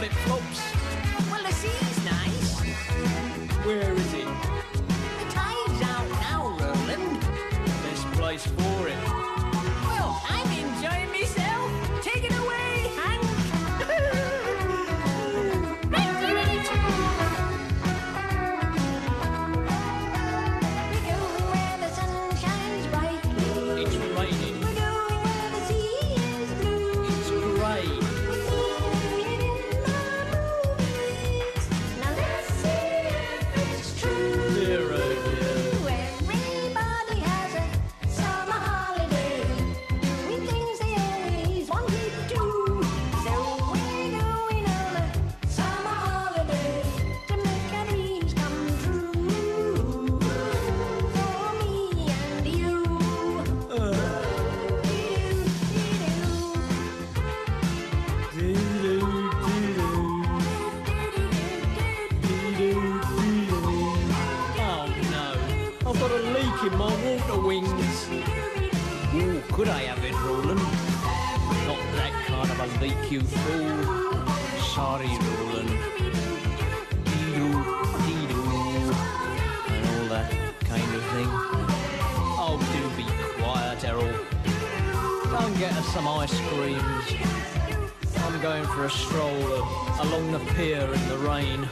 my flip I've got a leak in my water wings. Ooh, could I have it, Roland? Not that kind of a leak, you fool. Sorry, Roland. Dee-doo, dee-doo, and all that kind of thing. Oh, do be quiet, Errol. And get us some ice creams. I'm going for a stroll along the pier in the rain.